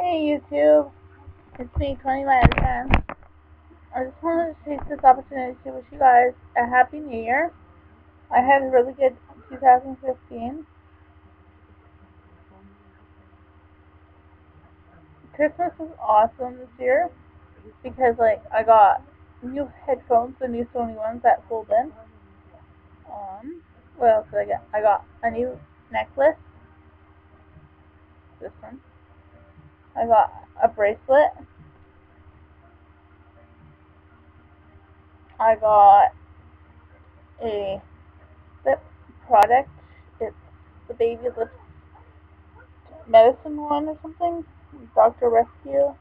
Hey YouTube, it's me, Tony Madison. I just wanted to take this opportunity to wish you guys a happy new year. I had a really good 2015. Christmas was awesome this year because like I got new headphones, the new Sony ones that fold in. Um, what else did I get? I got a new necklace. This one. I got a bracelet. I got a lip product. It's the baby lip medicine one or something. Dr. Rescue.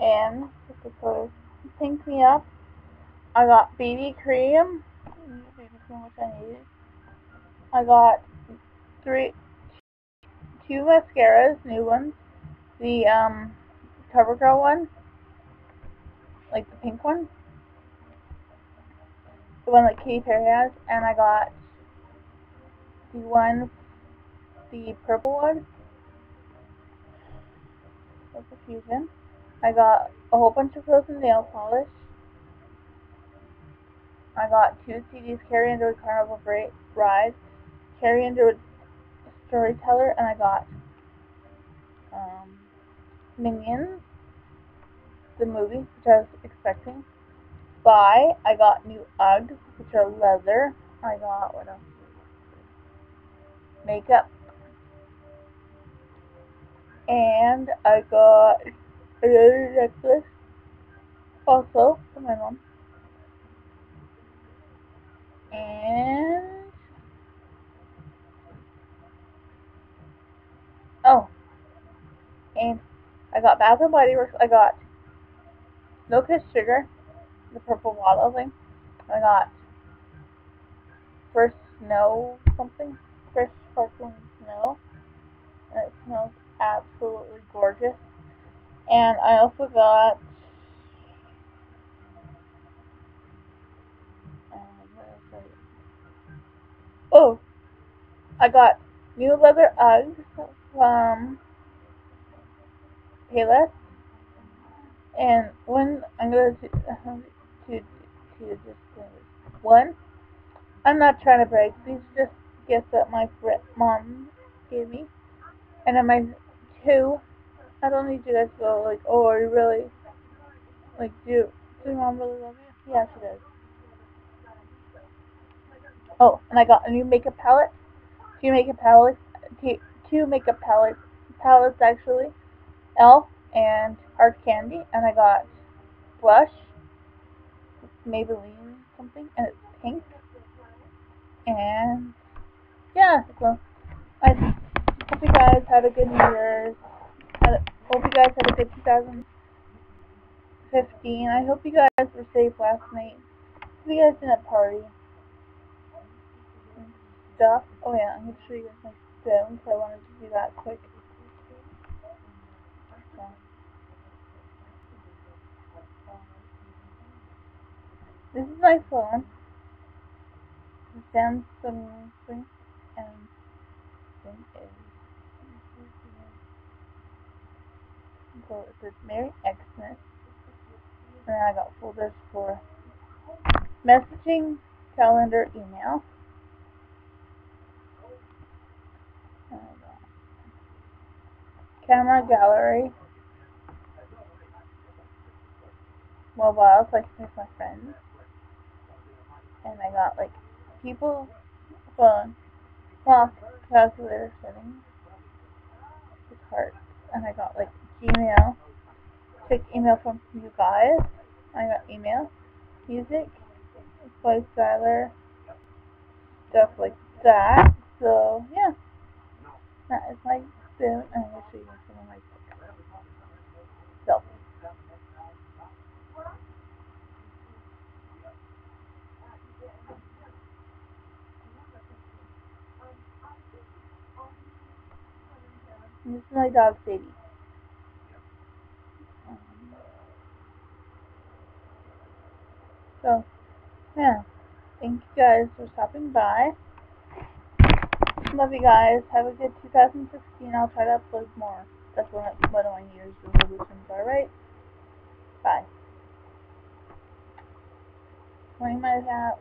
And just to sort of pink me up. I got baby cream. BB cream which I needed. I got three two mascaras, new ones the um, CoverGirl one, like the pink one, the one that Katy Perry has, and I got the one, the purple one, that's a fusion. I got a whole bunch of frozen nail polish. I got two CDs, Carrie Underwood Carnival Ride, Carrie Underwood Storyteller, and I got um, Minions, the movie, which I was expecting. Buy, I got new Uggs, which are leather. I got, what else? Makeup. And I got a another necklace, also, for my mom. And, oh, and I got Bath and Body Works. I got No Kiss Sugar, the purple bottle thing. I got First Snow something, Fresh Sparkling Snow, and it smells absolutely gorgeous. And I also got um, oh, I got new leather Uggs from Payless and one, I'm going to, uh, to, to just, one, I'm not trying to brag, these are just gifts that my mom gave me. And then my two, I don't need you guys to go like, oh, are you really, like, do, does mom really love you? Yeah, she does. Oh, and I got a new makeup palette, two makeup palettes, two, two makeup palettes, palettes actually, Elf and Hard Candy, and I got blush, Maybelline something, and it's pink. And yeah, so I hope you guys had a good New Year's. I hope you guys had a good 2015. I hope you guys were safe last night. Hope you guys didn't party and stuff. Oh yeah, I'm gonna show you guys my spoon, so I wanted to do that quick. This is my phone. Samsung and so it says Merry Xmas. And I got folders for messaging, calendar, email. camera gallery mobile so I can with my friends and I got like people phone clock calculator settings. With hearts and I oh got like Gmail. Quick email from you guys. I got email. Music. Voice dialer stuff like that. So yeah. That is my spoon I'm going to show you some of my selfies And this is my dog, Sadie. So, yeah. Thank you guys for stopping by. Love you guys. Have a good 2016. I'll try to upload more. That's one of, one of my New Year's resolutions. Alright? Bye. What am I at?